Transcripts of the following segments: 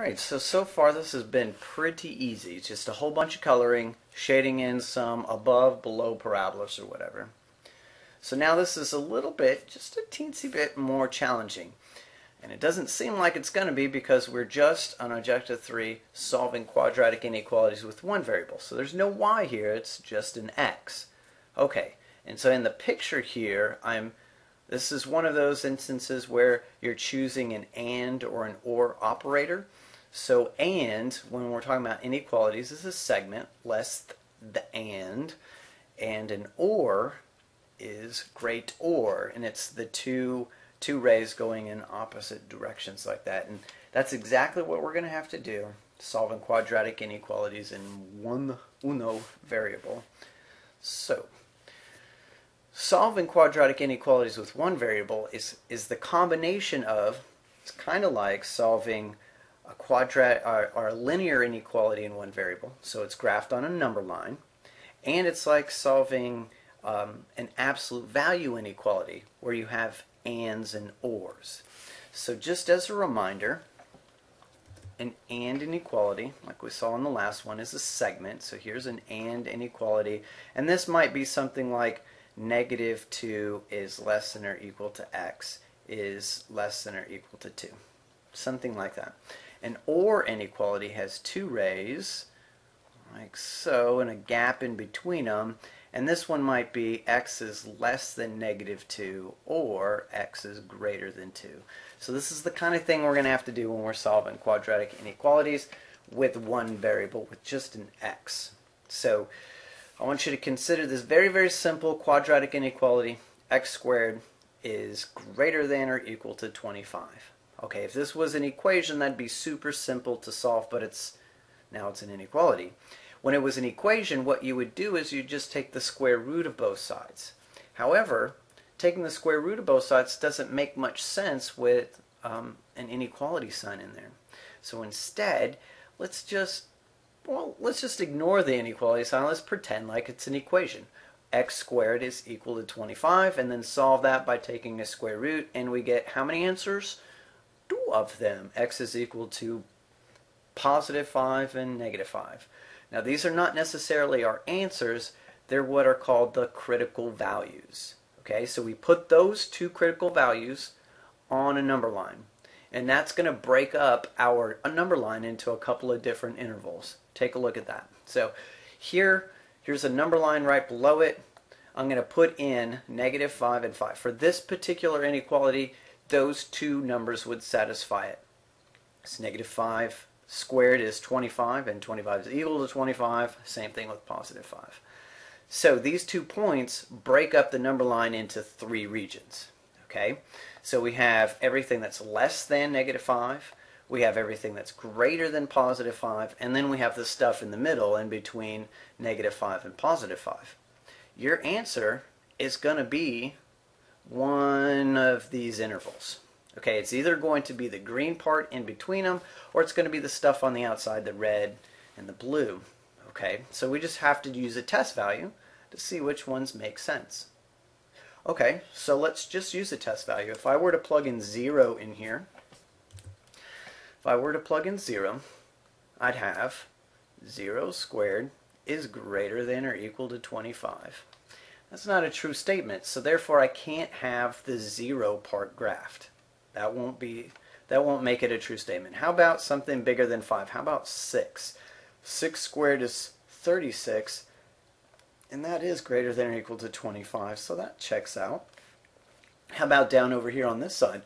Alright, so so far this has been pretty easy. It's just a whole bunch of coloring, shading in some above, below parabolas or whatever. So now this is a little bit, just a teensy bit more challenging. And it doesn't seem like it's going to be because we're just on objective 3 solving quadratic inequalities with one variable. So there's no y here, it's just an x. Okay, and so in the picture here, I'm this is one of those instances where you're choosing an AND or an OR operator. So AND, when we're talking about inequalities, is a segment less the AND. And an OR is great OR, and it's the two two rays going in opposite directions like that. And that's exactly what we're going to have to do, solving quadratic inequalities in one uno variable. So solving quadratic inequalities with one variable is, is the combination of, it's kind of like solving a quadrat or, or, a linear inequality in one variable, so it's graphed on a number line, and it's like solving um, an absolute value inequality where you have ands and ors. So just as a reminder, an AND inequality, like we saw in the last one, is a segment. So here's an AND inequality. And this might be something like negative 2 is less than or equal to x is less than or equal to 2. Something like that. An OR inequality has two rays, like so, and a gap in between them. And this one might be x is less than negative 2 or x is greater than 2. So this is the kind of thing we're going to have to do when we're solving quadratic inequalities with one variable, with just an x. So I want you to consider this very, very simple quadratic inequality. x squared is greater than or equal to 25. Okay, if this was an equation, that'd be super simple to solve, but it's now it's an inequality. When it was an equation, what you would do is you just take the square root of both sides. However, taking the square root of both sides doesn't make much sense with um, an inequality sign in there. So instead, let's just well, let's just ignore the inequality sign. Let's pretend like it's an equation. x squared is equal to 25, and then solve that by taking the square root, and we get how many answers? Two of them. x is equal to positive 5 and negative 5. Now, these are not necessarily our answers. They're what are called the critical values. Okay, so we put those two critical values on a number line. And that's going to break up our number line into a couple of different intervals. Take a look at that. So here, here's a number line right below it. I'm going to put in negative 5 and 5. For this particular inequality, those two numbers would satisfy it. It's negative 5 squared is 25, and 25 is equal to 25. Same thing with positive 5. So these two points break up the number line into three regions. Okay, so we have everything that's less than negative 5, we have everything that's greater than positive 5, and then we have the stuff in the middle in between negative 5 and positive 5. Your answer is going to be one of these intervals. Okay, it's either going to be the green part in between them, or it's going to be the stuff on the outside, the red and the blue. Okay, so we just have to use a test value to see which ones make sense. Okay, so let's just use a test value. If I were to plug in 0 in here, if I were to plug in 0, I'd have 0 squared is greater than or equal to 25. That's not a true statement, so therefore I can't have the 0 part graphed. That won't be that won't make it a true statement. How about something bigger than 5? How about 6? 6 squared is 36 and that is greater than or equal to 25, so that checks out. How about down over here on this side?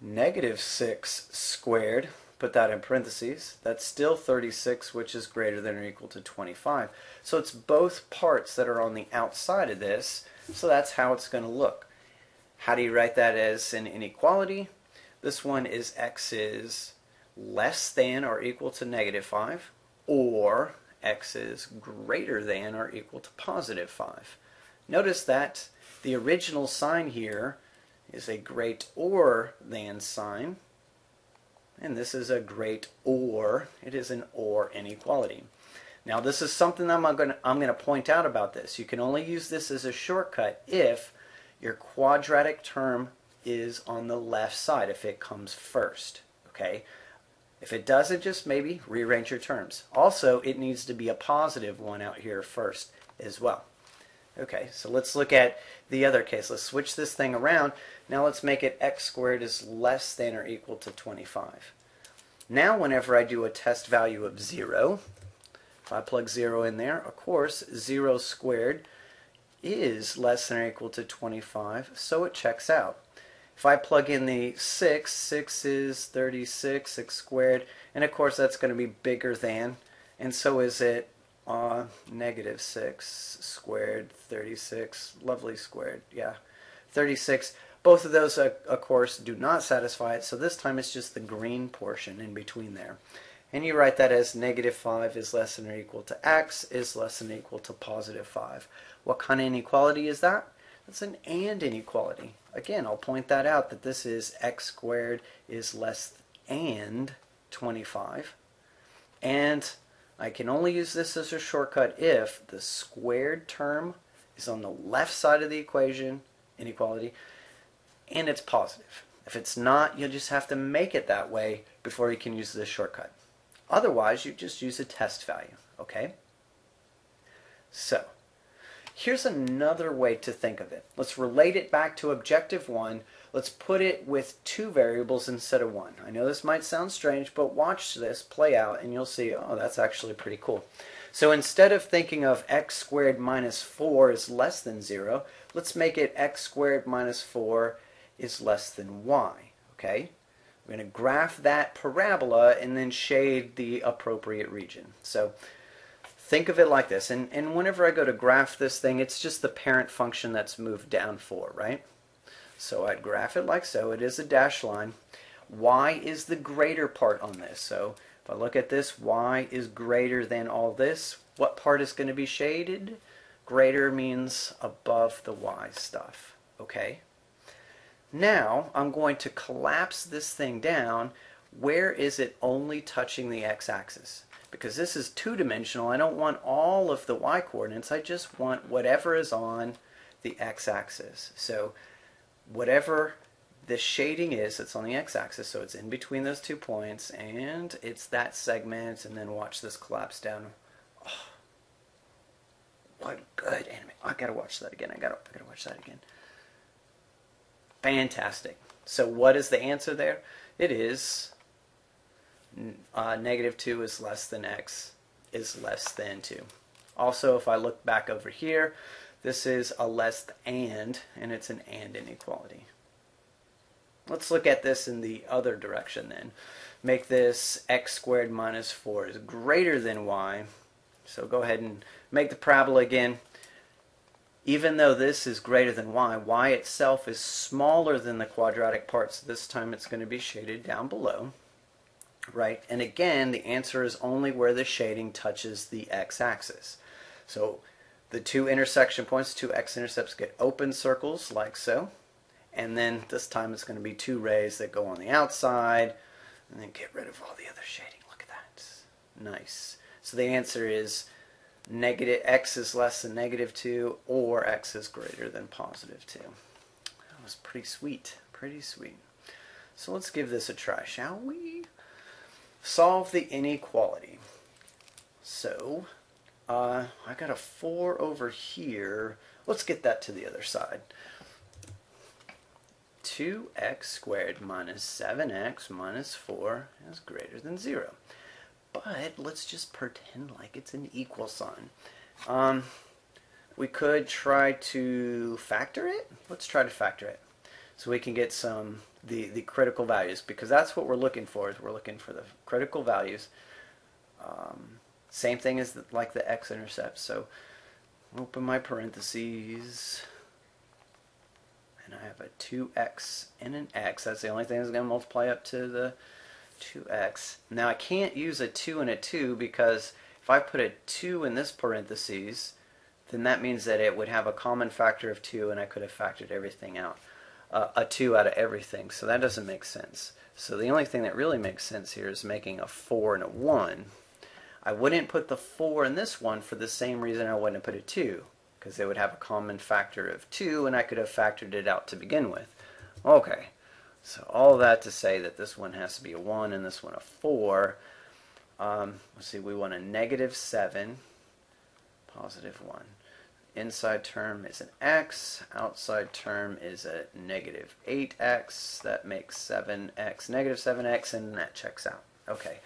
Negative 6 squared, put that in parentheses, that's still 36, which is greater than or equal to 25. So it's both parts that are on the outside of this, so that's how it's going to look. How do you write that as an inequality? This one is x is less than or equal to negative 5, or x is greater than or equal to positive 5. Notice that the original sign here is a great or than sign, and this is a great or. It is an or inequality. Now this is something I'm going to, I'm going to point out about this. You can only use this as a shortcut if your quadratic term is on the left side, if it comes first. Okay, If it doesn't, just maybe rearrange your terms. Also, it needs to be a positive one out here first as well. Okay, so let's look at the other case. Let's switch this thing around. Now let's make it x squared is less than or equal to 25. Now whenever I do a test value of 0, if I plug 0 in there, of course 0 squared is less than or equal to 25, so it checks out. If I plug in the 6, 6 is 36, 6 squared, and of course that's going to be bigger than, and so is it negative 6 squared, 36, lovely squared, yeah, 36. Both of those, uh, of course, do not satisfy it, so this time it's just the green portion in between there. And you write that as negative 5 is less than or equal to x is less than or equal to positive 5. What kind of inequality is that? That's an and inequality. Again, I'll point that out that this is x squared is less and 25. And I can only use this as a shortcut if the squared term is on the left side of the equation, inequality, and it's positive. If it's not, you'll just have to make it that way before you can use this shortcut. Otherwise, you just use a test value, okay? So, here's another way to think of it. Let's relate it back to objective one Let's put it with two variables instead of one. I know this might sound strange, but watch this play out and you'll see, oh, that's actually pretty cool. So instead of thinking of x squared minus 4 is less than 0, let's make it x squared minus 4 is less than y. Okay? We're going to graph that parabola and then shade the appropriate region. So think of it like this. And, and whenever I go to graph this thing, it's just the parent function that's moved down 4, right? So I'd graph it like so. It is a dashed line. Y is the greater part on this. So if I look at this, Y is greater than all this. What part is going to be shaded? Greater means above the Y stuff. Okay? Now I'm going to collapse this thing down. Where is it only touching the x-axis? Because this is two-dimensional, I don't want all of the y-coordinates. I just want whatever is on the x-axis. So whatever the shading is it's on the x-axis so it's in between those two points and it's that segment and then watch this collapse down. Oh, what good anime. I gotta watch that again. I gotta, I gotta watch that again. Fantastic. So what is the answer there? It is uh, negative 2 is less than x is less than 2 also if I look back over here this is a less and, and it's an and inequality. Let's look at this in the other direction then. Make this x squared minus 4 is greater than y. So go ahead and make the parabola again. Even though this is greater than y, y itself is smaller than the quadratic part, so this time it's going to be shaded down below. Right? And again, the answer is only where the shading touches the x-axis. So the two intersection points, two x-intercepts get open circles like so. And then this time it's going to be two rays that go on the outside and then get rid of all the other shading. Look at that. Nice. So the answer is negative x is less than negative 2 or x is greater than positive 2. That was pretty sweet. Pretty sweet. So let's give this a try, shall we? Solve the inequality. So uh, I got a 4 over here. Let's get that to the other side. 2x squared minus 7x minus 4 is greater than 0. But let's just pretend like it's an equal sign. Um, we could try to factor it. Let's try to factor it. So we can get some the, the critical values because that's what we're looking for is we're looking for the critical values. Um, same thing as the, like the x-intercept. So open my parentheses. And I have a 2x and an x. That's the only thing that's going to multiply up to the 2x. Now I can't use a 2 and a 2 because if I put a 2 in this parentheses, then that means that it would have a common factor of 2 and I could have factored everything out. Uh, a 2 out of everything. So that doesn't make sense. So the only thing that really makes sense here is making a 4 and a 1. I wouldn't put the 4 in this one for the same reason I wouldn't put a 2, because they would have a common factor of 2, and I could have factored it out to begin with. Okay, So all that to say that this one has to be a 1 and this one a 4. Um, let's see, we want a negative 7, positive 1. Inside term is an x, outside term is a negative 8x. That makes 7x, negative 7x, and that checks out. Okay,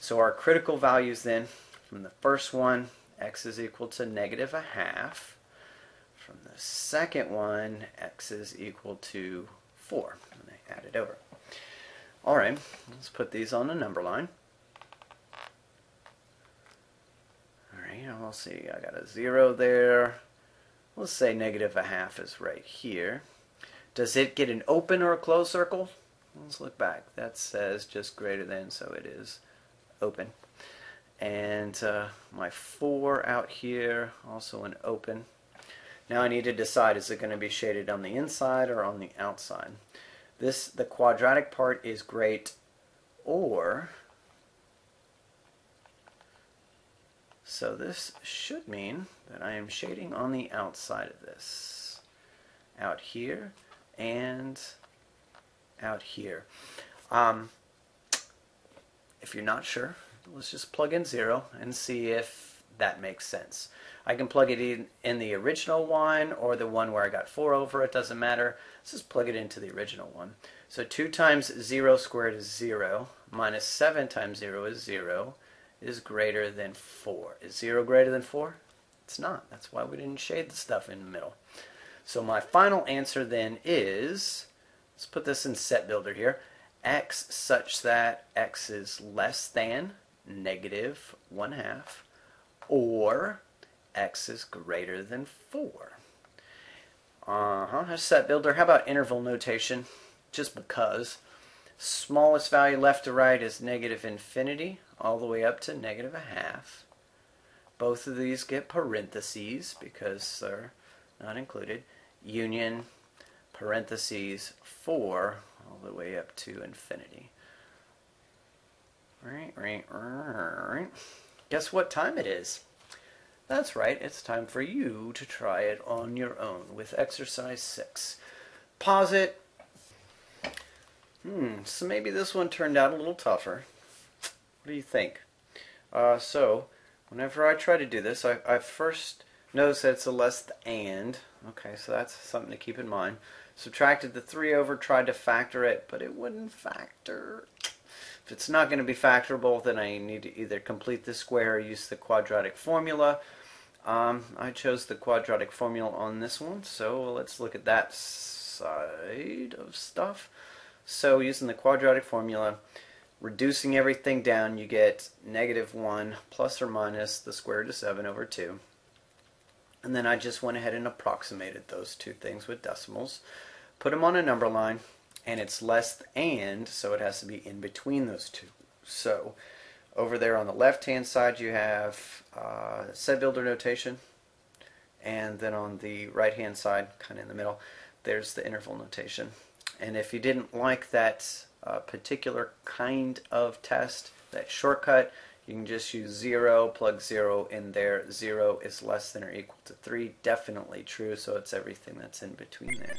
so our critical values then from the first one, x is equal to negative a half. From the second one, x is equal to 4. And I add it over. All right, let's put these on the number line. All right, we'll see. I got a 0 there. Let's say negative a half is right here. Does it get an open or a closed circle? Let's look back. That says just greater than, so it is open. And uh, my 4 out here, also an open. Now I need to decide, is it going to be shaded on the inside or on the outside? This, the quadratic part is great, or, so this should mean that I am shading on the outside of this. Out here and out here. Um, if you're not sure, let's just plug in 0 and see if that makes sense. I can plug it in in the original one or the one where I got 4 over, it doesn't matter. Let's just plug it into the original one. So 2 times 0 squared is 0, minus 7 times 0 is 0, is greater than 4. Is 0 greater than 4? It's not. That's why we didn't shade the stuff in the middle. So my final answer then is, let's put this in set builder here, x such that x is less than negative 1 half, or x is greater than 4. Uh-huh, set builder. How about interval notation? Just because. Smallest value left to right is negative infinity, all the way up to negative a half. Both of these get parentheses because they're not included. Union, parentheses, 4, all the way up to infinity. Right, right, right. Guess what time it is? That's right, it's time for you to try it on your own with exercise 6. Pause it. Hmm, so maybe this one turned out a little tougher. What do you think? Uh, so, whenever I try to do this, I, I first notice that it's a less and. Okay, so that's something to keep in mind. Subtracted the 3 over, tried to factor it, but it wouldn't factor. If it's not going to be factorable, then I need to either complete the square or use the quadratic formula. Um, I chose the quadratic formula on this one, so let's look at that side of stuff. So using the quadratic formula, reducing everything down, you get negative 1 plus or minus the square root of 7 over 2. And then I just went ahead and approximated those two things with decimals put them on a number line, and it's less and, so it has to be in between those two. So over there on the left-hand side, you have uh, set builder notation, and then on the right-hand side, kind of in the middle, there's the interval notation. And if you didn't like that uh, particular kind of test, that shortcut, you can just use 0, plug 0 in there. 0 is less than or equal to 3. Definitely true, so it's everything that's in between there.